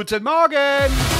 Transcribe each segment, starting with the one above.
guten Morgen.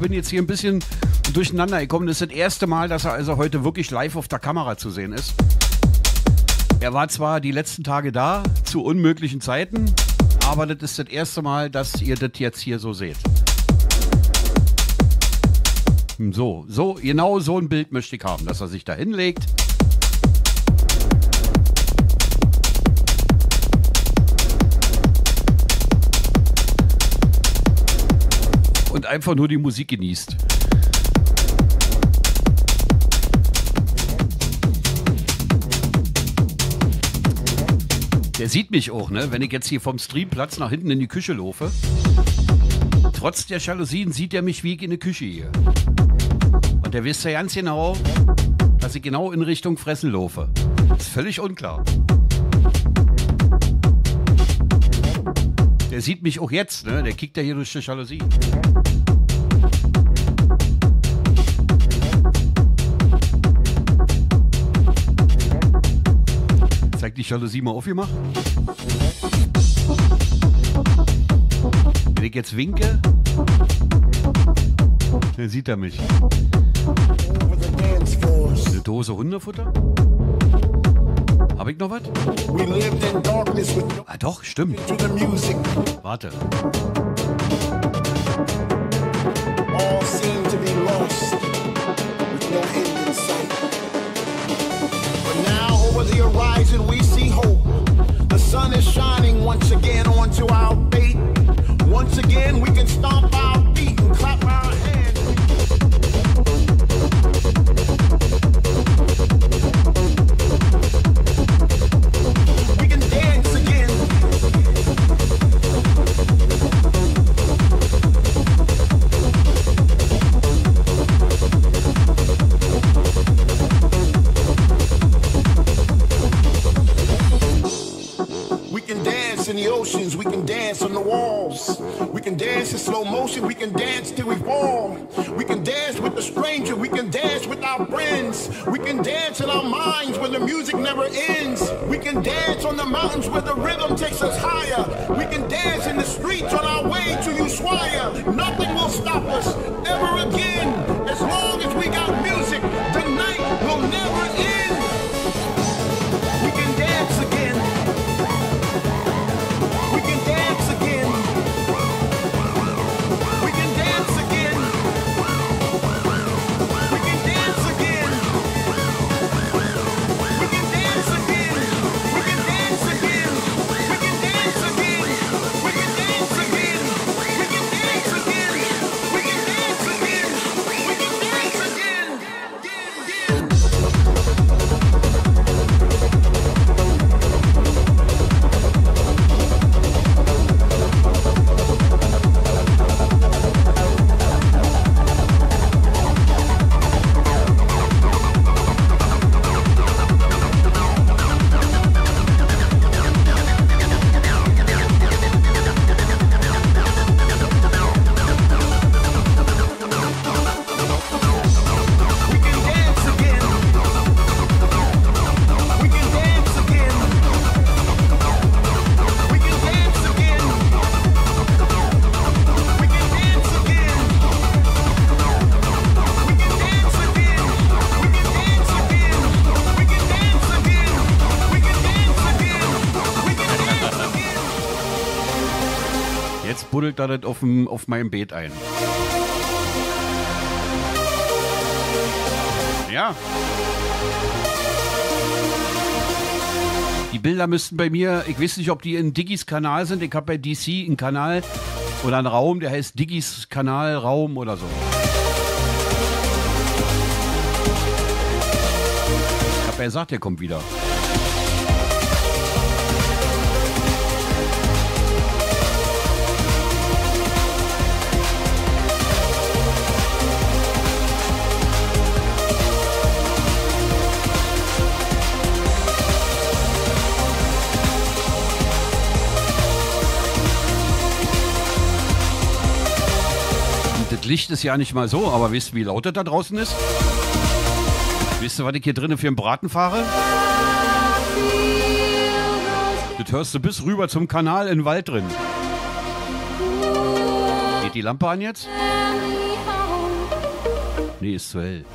bin jetzt hier ein bisschen durcheinander gekommen. Das ist das erste Mal, dass er also heute wirklich live auf der Kamera zu sehen ist. Er war zwar die letzten Tage da, zu unmöglichen Zeiten, aber das ist das erste Mal, dass ihr das jetzt hier so seht. So, so, genau so ein Bild möchte ich haben, dass er sich da hinlegt. Und einfach nur die Musik genießt. Der sieht mich auch, ne? Wenn ich jetzt hier vom Streamplatz nach hinten in die Küche laufe. Trotz der Jalousien sieht er mich wie ich in der Küche hier. Und der wisst ja ganz genau, dass ich genau in Richtung Fressen laufe. Ist völlig unklar. Der sieht mich auch jetzt, ne? Der kickt ja hier durch die Jalousie. Zeig die Jalousie mal aufgemacht. Wenn ich jetzt winke, dann sieht er mich. Eine Dose Hundefutter? Hab ich noch was? Ah doch, stimmt. Warte. All seem to be lost with no end in sight. But now over the horizon we see hope. The sun is shining once again onto our fate. Once again we can stomp can dance in slow motion, we can dance till we fall. We can dance with the stranger, we can dance with our friends. We can dance in our minds where the music never ends. We can dance on the mountains where the rhythm takes us higher. We can dance in the streets on our way to Ushuaia. Nothing will stop us ever again. As buddelt er das auf, dem, auf meinem Beet ein. Ja. Die Bilder müssten bei mir, ich weiß nicht, ob die in Diggis Kanal sind. Ich habe bei DC einen Kanal oder einen Raum, der heißt Diggis Kanal Raum oder so. Ich habe ja gesagt, der kommt wieder. Ist ja nicht mal so, aber wisst ihr, wie laut das da draußen ist? Wisst ihr, was ich hier drinnen für einen Braten fahre? Das hörst du bis rüber zum Kanal in den Wald drin. Geht die Lampe an jetzt? Nee, ist zu hell.